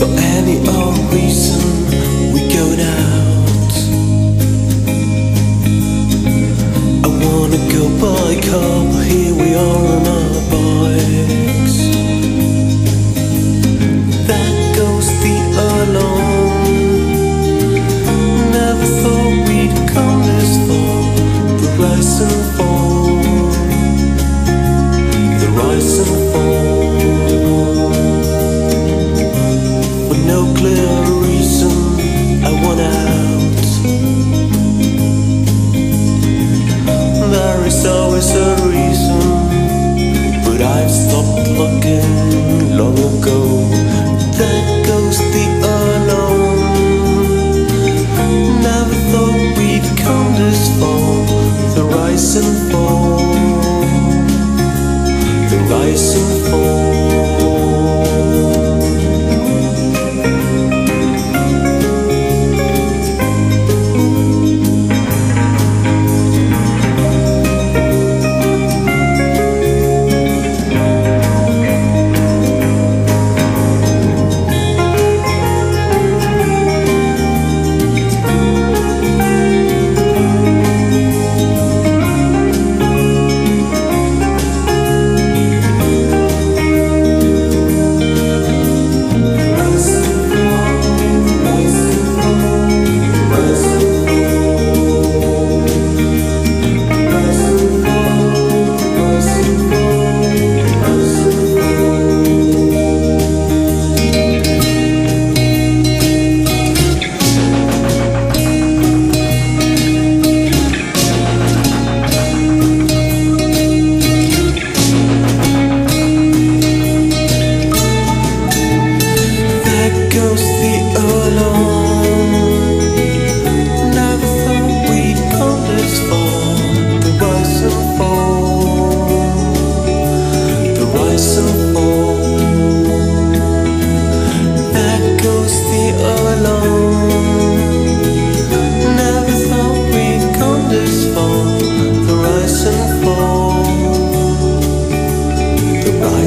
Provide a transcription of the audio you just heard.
for any old